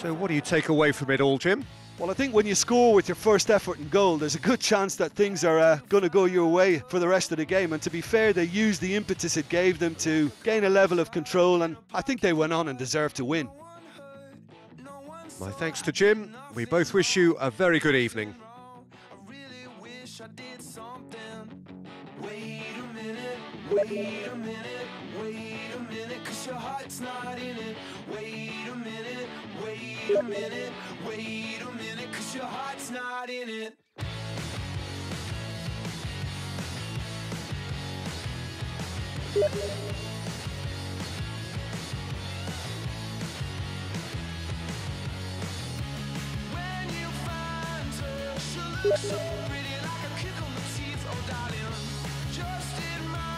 So, what do you take away from it all, Jim? Well, I think when you score with your first effort and goal, there's a good chance that things are uh, going to go your way for the rest of the game. And to be fair, they used the impetus it gave them to gain a level of control, and I think they went on and deserved to win. My thanks to Jim. We both wish you a very good evening. Wait a minute, wait a minute, cause your heart's not wait a minute, wait a minute, cause your heart's not in it. When you find her, she looks so pretty like a kick on the teeth, oh darling. Just in my